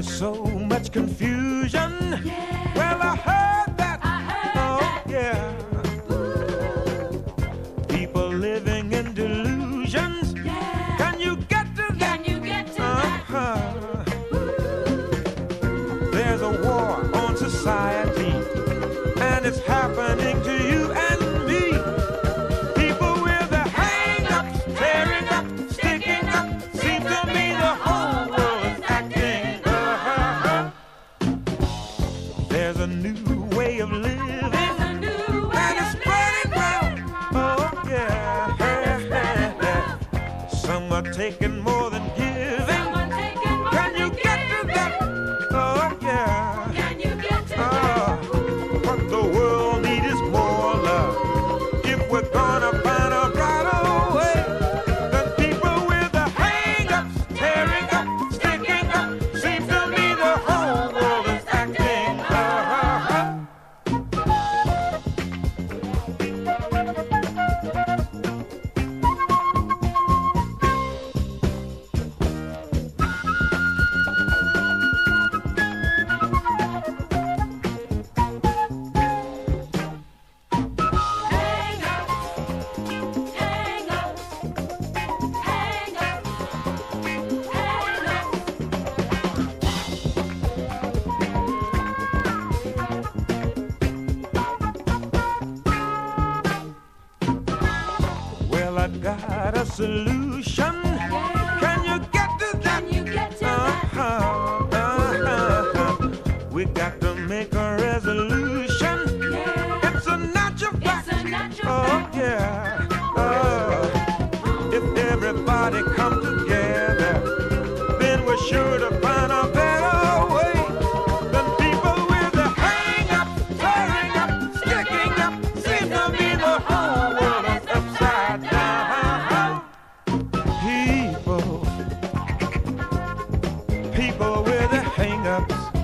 is so much confusion. Well, I heard that. oh, yeah. New way of living. There's a new way And it's of spreading round. Oh, yeah. It's spreading round. Some are taking more than got a solution. Can you get to that? Can you get to that? Uh-huh, uh-huh. We got to make a resolution. Yeah. It's a natural It's fact. a natural Oh, fact. yeah. Oh, if everybody come together, then we're sure to people with the hang ups. People